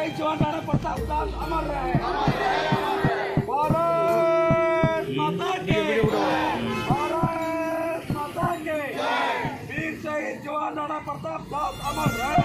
सही जवान राणा प्रताप लाल अमर रहे। भारत माता के। भारत माता के। वीर शहीद जवान राणा प्रताप लाल अमर रहे।